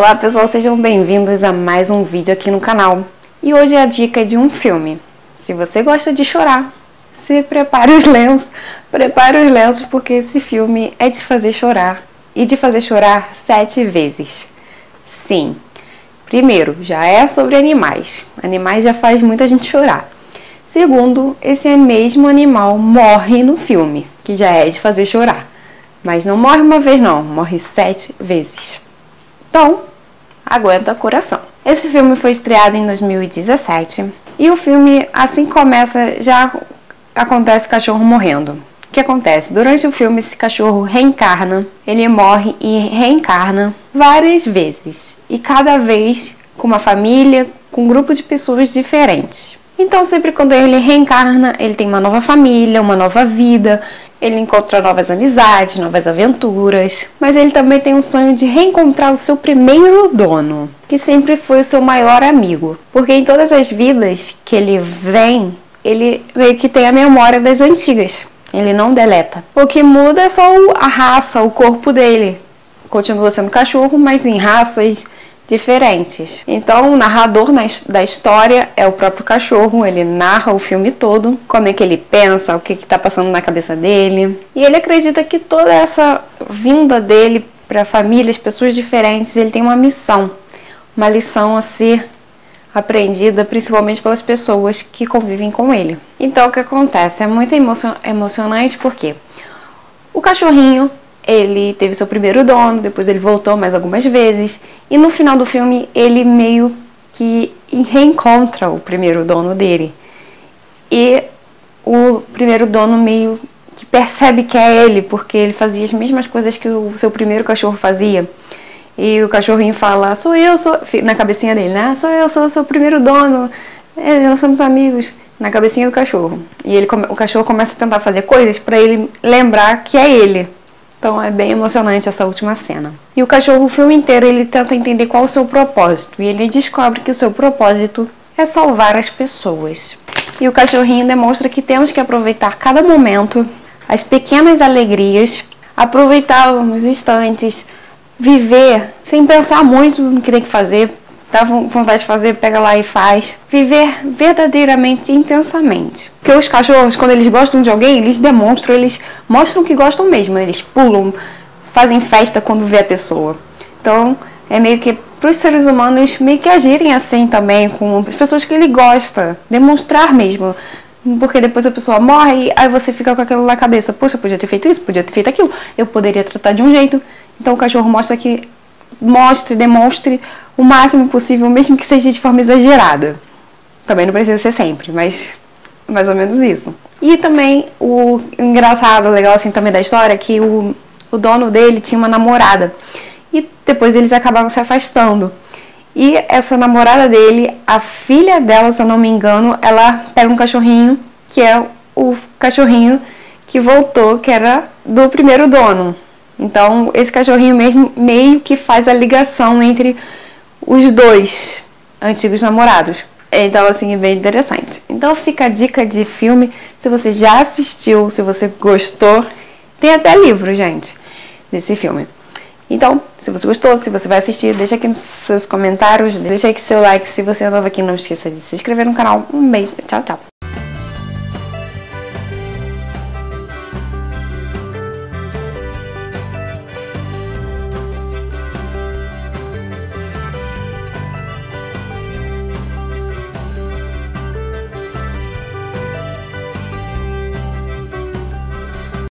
Olá pessoal, sejam bem-vindos a mais um vídeo aqui no canal. E hoje é a dica de um filme. Se você gosta de chorar, se prepare os lenços, prepare os lenços porque esse filme é de fazer chorar. E de fazer chorar sete vezes. Sim. Primeiro, já é sobre animais. Animais já faz muita gente chorar. Segundo, esse mesmo animal morre no filme, que já é de fazer chorar. Mas não morre uma vez não, morre sete vezes. Então, aguenta coração. Esse filme foi estreado em 2017 e o filme, assim começa, já acontece cachorro morrendo. O que acontece? Durante o filme, esse cachorro reencarna, ele morre e reencarna várias vezes e cada vez com uma família, com um grupo de pessoas diferentes. Então, sempre quando ele reencarna, ele tem uma nova família, uma nova vida, ele encontra novas amizades, novas aventuras, mas ele também tem um sonho de reencontrar o seu primeiro dono, que sempre foi o seu maior amigo. Porque em todas as vidas que ele vem, ele meio que tem a memória das antigas. Ele não deleta. O que muda é só a raça, o corpo dele. Continua sendo cachorro, mas em raças diferentes. Então, o narrador da história é o próprio cachorro, ele narra o filme todo, como é que ele pensa, o que está passando na cabeça dele. E ele acredita que toda essa vinda dele para famílias, pessoas diferentes, ele tem uma missão, uma lição a ser aprendida principalmente pelas pessoas que convivem com ele. Então, o que acontece? É muito emocionante porque o cachorrinho ele teve seu primeiro dono, depois ele voltou mais algumas vezes, e no final do filme ele meio que reencontra o primeiro dono dele. E o primeiro dono meio que percebe que é ele, porque ele fazia as mesmas coisas que o seu primeiro cachorro fazia. E o cachorrinho fala: Sou eu, sou. Na cabecinha dele, né? Sou eu, sou seu primeiro dono. É, nós somos amigos. Na cabecinha do cachorro. E ele, o cachorro começa a tentar fazer coisas para ele lembrar que é ele. Então é bem emocionante essa última cena. E o cachorro o filme inteiro ele tenta entender qual o seu propósito e ele descobre que o seu propósito é salvar as pessoas. E o cachorrinho demonstra que temos que aproveitar cada momento, as pequenas alegrias, aproveitar os instantes, viver sem pensar muito no que tem que fazer, dá vontade de fazer, pega lá e faz. Viver verdadeiramente, intensamente. Porque os cachorros, quando eles gostam de alguém, eles demonstram, eles mostram que gostam mesmo. Eles pulam, fazem festa quando vê a pessoa. Então, é meio que para os seres humanos meio que agirem assim também com as pessoas que ele gosta, demonstrar mesmo. Porque depois a pessoa morre e aí você fica com aquilo na cabeça. Poxa, podia ter feito isso, podia ter feito aquilo. Eu poderia tratar de um jeito. Então o cachorro mostra que mostre, demonstre o máximo possível, mesmo que seja de forma exagerada. Também não precisa ser sempre, mas mais ou menos isso. E também o engraçado, legal assim também da história é que o, o dono dele tinha uma namorada e depois eles acabaram se afastando. E essa namorada dele, a filha dela, se eu não me engano, ela pega um cachorrinho que é o cachorrinho que voltou, que era do primeiro dono. Então, esse cachorrinho mesmo meio que faz a ligação entre os dois antigos namorados. Então, assim, é bem interessante. Então, fica a dica de filme. Se você já assistiu, se você gostou, tem até livro, gente, desse filme. Então, se você gostou, se você vai assistir, deixa aqui nos seus comentários, deixa aqui seu like. Se você é novo aqui, não esqueça de se inscrever no canal. Um beijo, tchau, tchau.